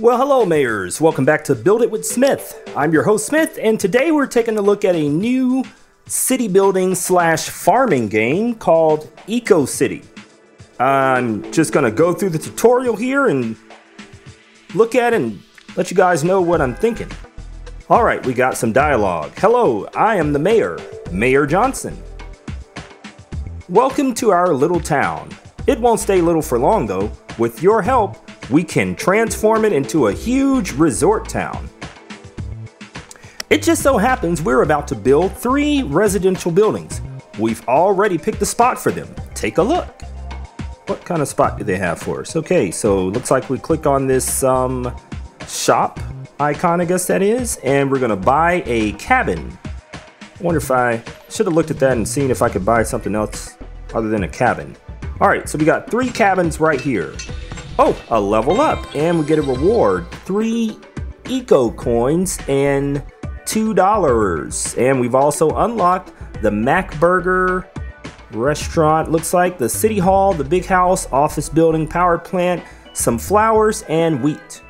Well, hello, Mayors. Welcome back to Build It with Smith. I'm your host, Smith, and today we're taking a look at a new city building slash farming game called Eco City. I'm just going to go through the tutorial here and look at and let you guys know what I'm thinking. All right, we got some dialogue. Hello, I am the mayor, Mayor Johnson. Welcome to our little town. It won't stay little for long though. With your help, we can transform it into a huge resort town. It just so happens we're about to build three residential buildings. We've already picked a spot for them. Take a look. What kind of spot do they have for us? Okay, so looks like we click on this um, shop icon, I guess that is, and we're gonna buy a cabin. I wonder if I should have looked at that and seen if I could buy something else other than a cabin. All right, so we got three cabins right here. Oh, a level up, and we get a reward. Three eco coins and two dollars. And we've also unlocked the Mac Burger restaurant. Looks like the city hall, the big house, office building, power plant, some flowers, and wheat.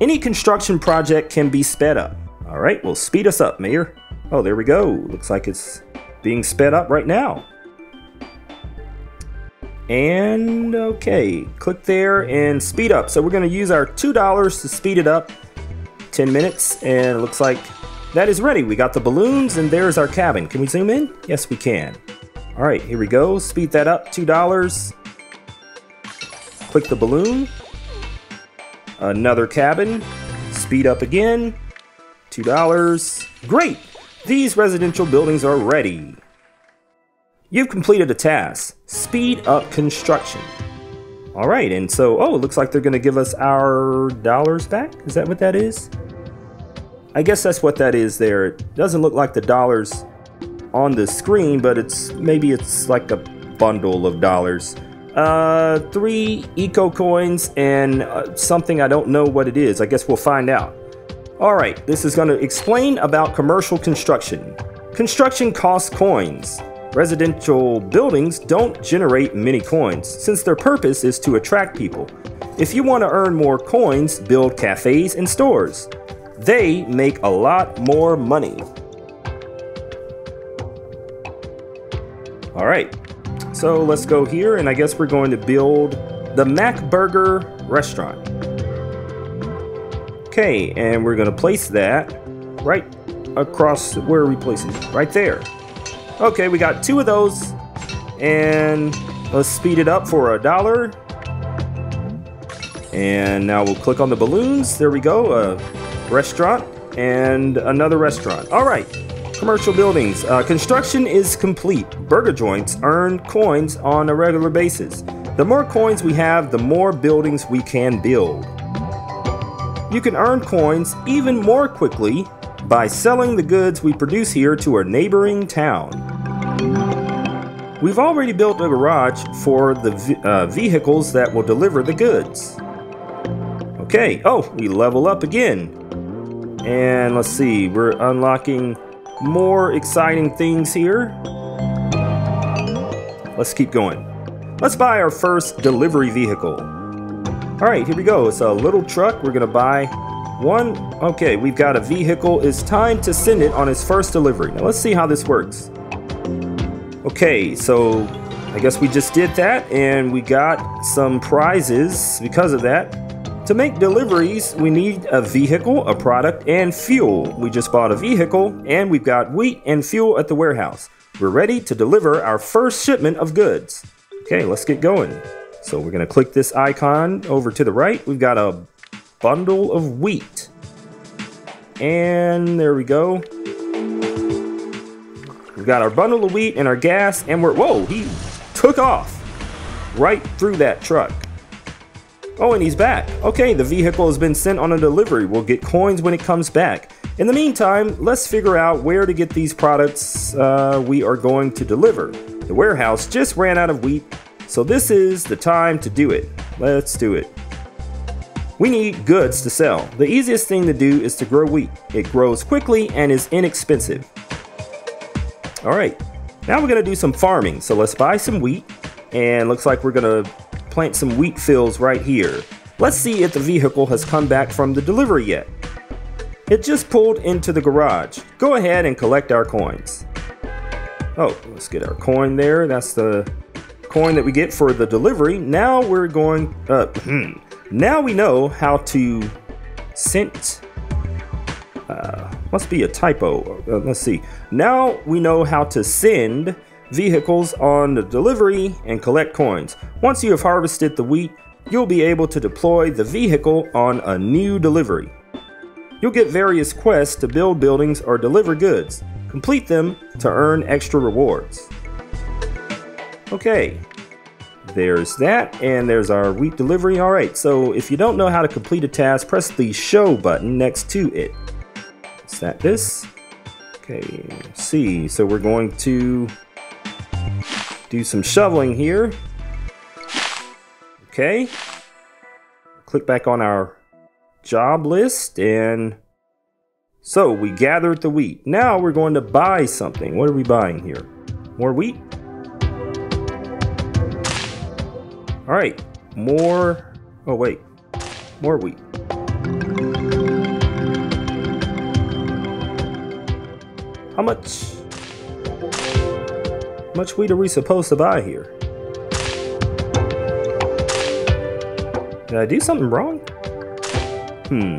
Any construction project can be sped up. All right, well, speed us up, Mayor. Oh, there we go. Looks like it's being sped up right now. And okay, click there and speed up. So we're gonna use our $2 to speed it up 10 minutes. And it looks like that is ready. We got the balloons and there's our cabin. Can we zoom in? Yes, we can. All right, here we go. Speed that up, $2. Click the balloon. Another cabin. Speed up again, $2. Great! These residential buildings are ready. You've completed a task. Speed up construction. All right, and so, oh, it looks like they're going to give us our dollars back. Is that what that is? I guess that's what that is there. It doesn't look like the dollars on the screen, but it's maybe it's like a bundle of dollars. Uh, three eco coins and uh, something I don't know what it is. I guess we'll find out. All right, this is going to explain about commercial construction. Construction costs coins. Residential buildings don't generate many coins, since their purpose is to attract people. If you want to earn more coins, build cafes and stores. They make a lot more money. All right, so let's go here, and I guess we're going to build the Mac Burger restaurant. Okay, and we're gonna place that right across, where we placing it? Right there. Okay, we got two of those. And let's speed it up for a dollar. And now we'll click on the balloons. There we go. A restaurant and another restaurant. All right. Commercial buildings. Uh, construction is complete. Burger joints earn coins on a regular basis. The more coins we have, the more buildings we can build. You can earn coins even more quickly by selling the goods we produce here to a neighboring town. We've already built a garage for the uh, vehicles that will deliver the goods. Okay, oh, we level up again. And let's see, we're unlocking more exciting things here. Let's keep going. Let's buy our first delivery vehicle. All right, here we go. It's a little truck. We're gonna buy one. Okay, we've got a vehicle. It's time to send it on its first delivery. Now let's see how this works. Okay, so I guess we just did that and we got some prizes because of that. To make deliveries, we need a vehicle, a product, and fuel. We just bought a vehicle and we've got wheat and fuel at the warehouse. We're ready to deliver our first shipment of goods. Okay, let's get going. So we're gonna click this icon over to the right. We've got a bundle of wheat. And there we go. We've got our bundle of wheat and our gas, and we're, whoa, he took off right through that truck. Oh, and he's back. Okay, the vehicle has been sent on a delivery. We'll get coins when it comes back. In the meantime, let's figure out where to get these products uh, we are going to deliver. The warehouse just ran out of wheat, so this is the time to do it. Let's do it. We need goods to sell. The easiest thing to do is to grow wheat. It grows quickly and is inexpensive. All right, now we're gonna do some farming. So let's buy some wheat and looks like we're gonna plant some wheat fields right here. Let's see if the vehicle has come back from the delivery yet. It just pulled into the garage. Go ahead and collect our coins. Oh, let's get our coin there. That's the coin that we get for the delivery. Now we're going, uh, hmm. now we know how to send, uh, must be a typo. Uh, let's see. Now we know how to send vehicles on the delivery and collect coins. Once you have harvested the wheat, you'll be able to deploy the vehicle on a new delivery. You'll get various quests to build buildings or deliver goods. Complete them to earn extra rewards. Okay, there's that, and there's our wheat delivery. All right, so if you don't know how to complete a task, press the show button next to it. That this? Okay, see, so we're going to do some shoveling here. Okay, click back on our job list and so we gathered the wheat. Now we're going to buy something. What are we buying here? More wheat? All right, more. Oh, wait, more wheat. How much? Much wheat are we supposed to buy here? Did I do something wrong? Hmm.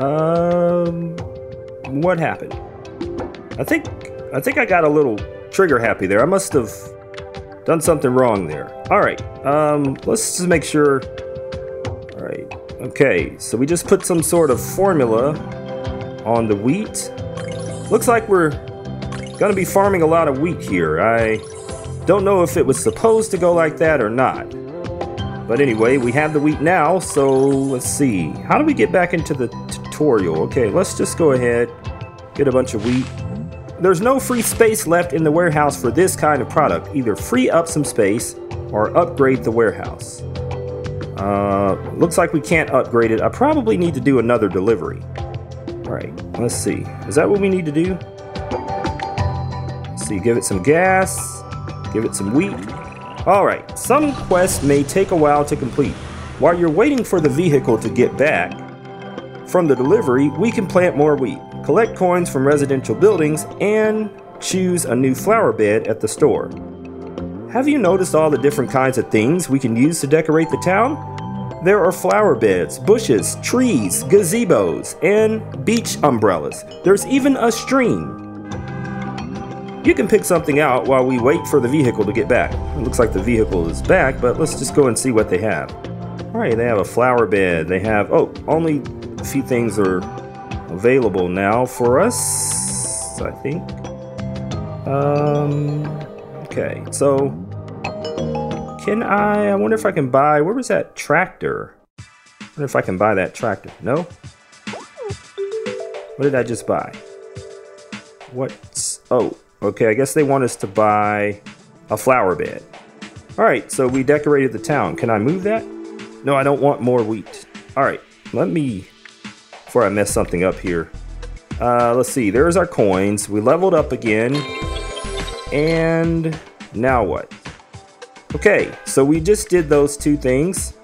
Um, what happened? I think I think I got a little trigger happy there. I must have done something wrong there. All right. Um, let's just make sure. All right. Okay. So we just put some sort of formula on the wheat. Looks like we're gonna be farming a lot of wheat here. I don't know if it was supposed to go like that or not. But anyway, we have the wheat now, so let's see. How do we get back into the tutorial? Okay, let's just go ahead, get a bunch of wheat. There's no free space left in the warehouse for this kind of product. Either free up some space or upgrade the warehouse. Uh, looks like we can't upgrade it. I probably need to do another delivery. All right, let's see. Is that what we need to do? See, give it some gas, give it some wheat. Alright, some quests may take a while to complete. While you're waiting for the vehicle to get back from the delivery, we can plant more wheat, collect coins from residential buildings, and choose a new flower bed at the store. Have you noticed all the different kinds of things we can use to decorate the town? There are flower beds, bushes, trees, gazebos, and beach umbrellas. There's even a stream. You can pick something out while we wait for the vehicle to get back. It looks like the vehicle is back, but let's just go and see what they have. Alright, they have a flower bed. They have, oh, only a few things are available now for us, I think. Um, okay, so can I, I wonder if I can buy, where was that tractor? I wonder if I can buy that tractor. No? What did I just buy? What's, oh, Okay, I guess they want us to buy a flower bed. Alright, so we decorated the town. Can I move that? No, I don't want more wheat. Alright, let me, before I mess something up here. Uh, let's see, there's our coins. We leveled up again. And now what? Okay, so we just did those two things.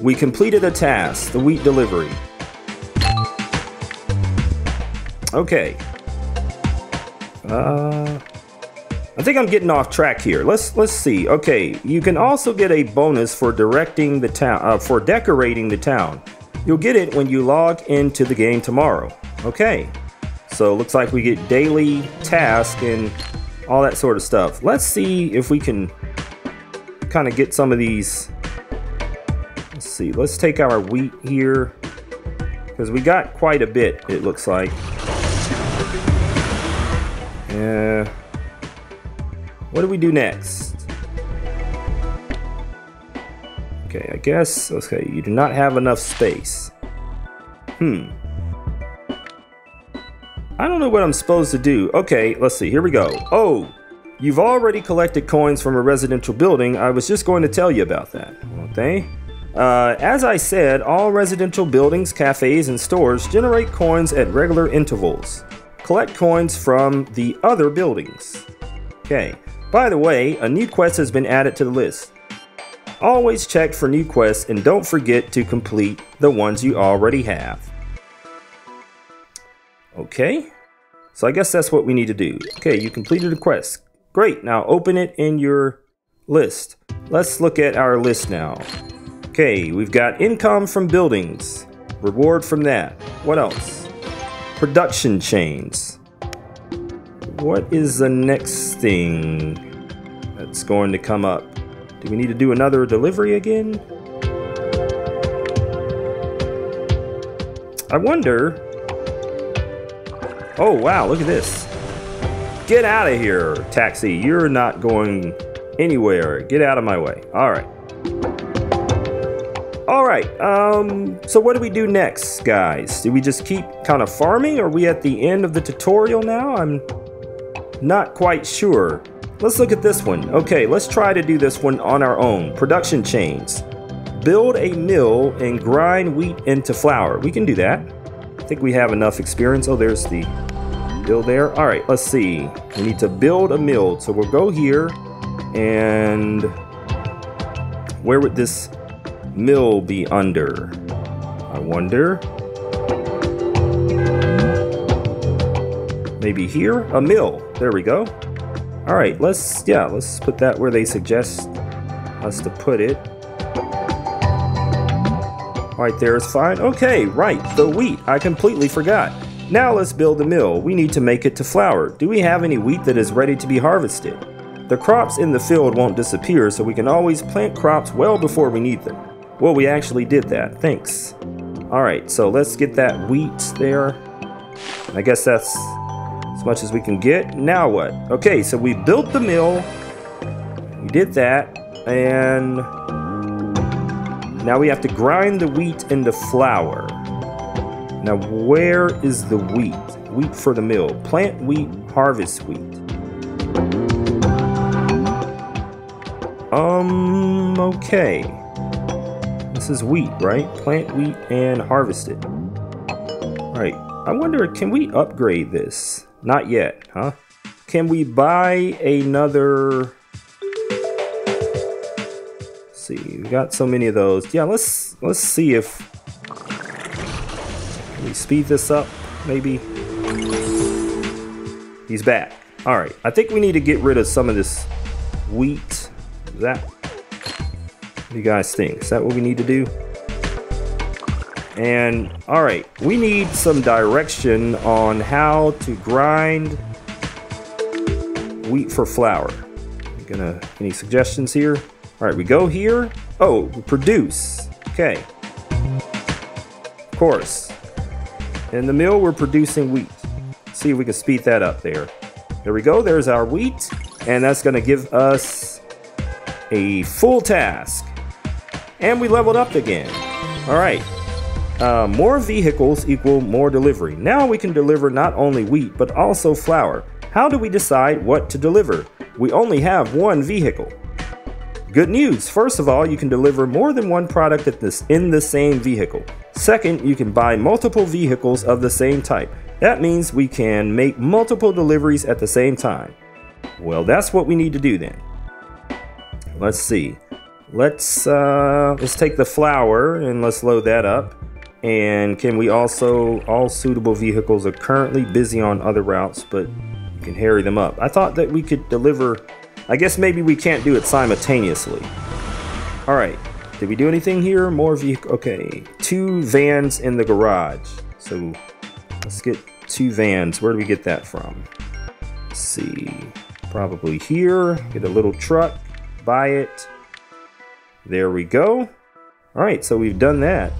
We completed a task, the wheat delivery. Okay, uh, I think I'm getting off track here. Let's let's see. Okay, you can also get a bonus for directing the town uh, for decorating the town. You'll get it when you log into the game tomorrow. Okay, so looks like we get daily task and all that sort of stuff. Let's see if we can kind of get some of these. Let's see. Let's take our wheat here because we got quite a bit. It looks like. Yeah. What do we do next? Okay, I guess, okay, you do not have enough space. Hmm. I don't know what I'm supposed to do. Okay, let's see, here we go. Oh, you've already collected coins from a residential building. I was just going to tell you about that. Okay. Uh, as I said, all residential buildings, cafes, and stores generate coins at regular intervals. Collect coins from the other buildings. Okay. By the way, a new quest has been added to the list. Always check for new quests and don't forget to complete the ones you already have. Okay, so I guess that's what we need to do. Okay, you completed a quest. Great, now open it in your list. Let's look at our list now. Okay, we've got income from buildings, reward from that. What else? Production chains. What is the next thing that's going to come up? Do we need to do another delivery again? I wonder. Oh, wow, look at this. Get out of here, taxi. You're not going anywhere. Get out of my way. All right. All right, um, so what do we do next, guys? Do we just keep kind of farming? Are we at the end of the tutorial now? I'm not quite sure. Let's look at this one. Okay, let's try to do this one on our own. Production chains. Build a mill and grind wheat into flour. We can do that. Think we have enough experience. Oh, there's the mill there. All right, let's see. We need to build a mill. So we'll go here and where would this mill be under? I wonder. Maybe here? A mill. There we go. All right, let's, yeah, let's put that where they suggest us to put it. Right there is fine. Okay, right, the wheat. I completely forgot. Now let's build the mill. We need to make it to flour. Do we have any wheat that is ready to be harvested? The crops in the field won't disappear, so we can always plant crops well before we need them. Well, we actually did that. Thanks. All right, so let's get that wheat there. I guess that's as much as we can get. Now what? Okay, so we built the mill. We did that. And now we have to grind the wheat into flour. Now where is the wheat? Wheat for the mill. Plant wheat, harvest wheat. Um, okay. This is wheat, right? Plant wheat and harvest it. All right. I wonder, can we upgrade this? Not yet, huh? Can we buy another... See, we got so many of those. Yeah, let's let's see if... We speed this up, maybe? He's back. Alright, I think we need to get rid of some of this wheat. Is that... You guys think? Is that what we need to do? And all right, we need some direction on how to grind wheat for flour. gonna any suggestions here? All right, we go here. Oh, produce. Okay. Of course. In the mill, we're producing wheat. Let's see if we can speed that up there. There we go. There's our wheat, and that's gonna give us a full task. And we leveled up again. All right. Uh, more vehicles equal more delivery. Now we can deliver not only wheat, but also flour. How do we decide what to deliver? We only have one vehicle. Good news! First of all, you can deliver more than one product this, in the same vehicle. Second, you can buy multiple vehicles of the same type. That means we can make multiple deliveries at the same time. Well, that's what we need to do then. Let's see. Let's uh, let's take the flour and let's load that up. And can we also, all suitable vehicles are currently busy on other routes, but you can harry them up. I thought that we could deliver, I guess maybe we can't do it simultaneously. All right, did we do anything here? More vehicle, okay. Two vans in the garage. So let's get two vans. Where do we get that from? Let's see, probably here. Get a little truck, buy it. There we go. All right, so we've done that.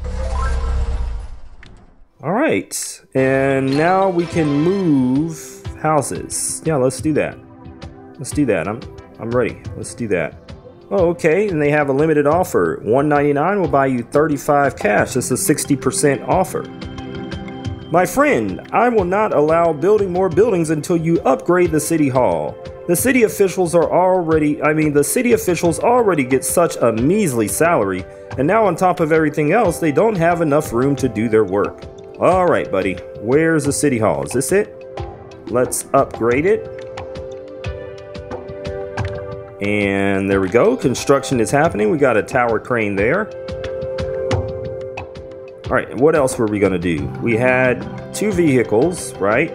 All right, and now we can move houses. Yeah, let's do that. Let's do that. I'm I'm ready. Let's do that. Oh, okay, and they have a limited offer. 199 will buy you 35 cash. That's a 60% offer. My friend, I will not allow building more buildings until you upgrade the city hall. The city officials are already, I mean, the city officials already get such a measly salary, and now on top of everything else, they don't have enough room to do their work. All right, buddy. Where's the city hall? Is this it? Let's upgrade it. And there we go. Construction is happening. We got a tower crane there. All right, what else were we going to do? We had two vehicles, right?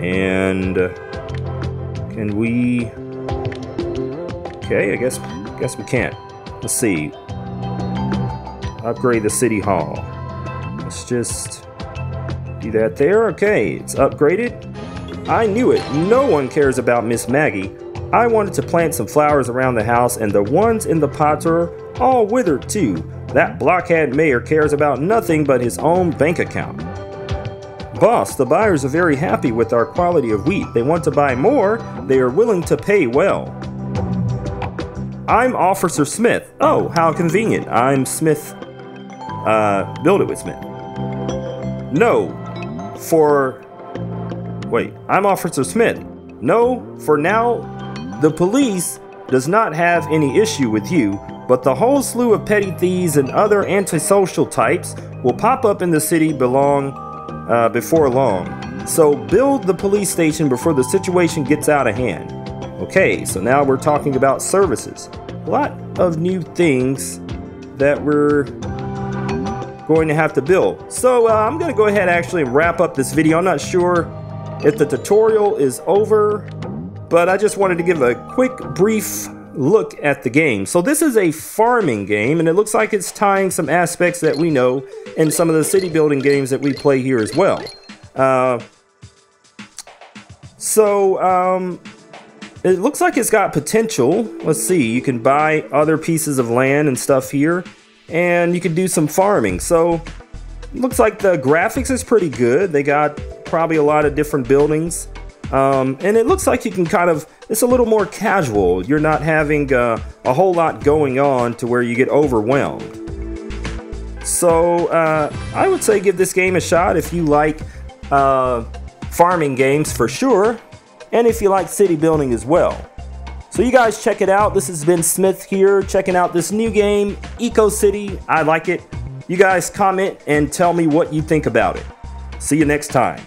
And uh, can we... Okay, I guess, guess we can't. Let's see. Upgrade the city hall. Let's just do that there. Okay, it's upgraded. I knew it. No one cares about Miss Maggie. I wanted to plant some flowers around the house, and the ones in the pots are all withered too. That blockhead mayor cares about nothing but his own bank account. Boss, the buyers are very happy with our quality of wheat. They want to buy more. They are willing to pay well. I'm Officer Smith. Oh, how convenient. I'm Smith. Uh, build it with Smith. No, for Wait, I'm Officer Smith. No, for now, the police does not have any issue with you, but the whole slew of petty thieves and other antisocial types will pop up in the city belong uh, before long. So build the police station before the situation gets out of hand. Okay, so now we're talking about services. A lot of new things that we're going to have to build. So uh, I'm going to go ahead and actually wrap up this video. I'm not sure if the tutorial is over, but I just wanted to give a quick brief look at the game. So this is a farming game, and it looks like it's tying some aspects that we know in some of the city building games that we play here as well. Uh, so, um, it looks like it's got potential. Let's see, you can buy other pieces of land and stuff here, and you can do some farming. So, looks like the graphics is pretty good. They got probably a lot of different buildings. Um, and it looks like you can kind of, it's a little more casual. You're not having uh, a whole lot going on to where you get overwhelmed. So uh, I would say give this game a shot if you like uh, farming games for sure, and if you like city building as well. So you guys check it out. This has been Smith here, checking out this new game, Eco City. I like it. You guys comment and tell me what you think about it. See you next time.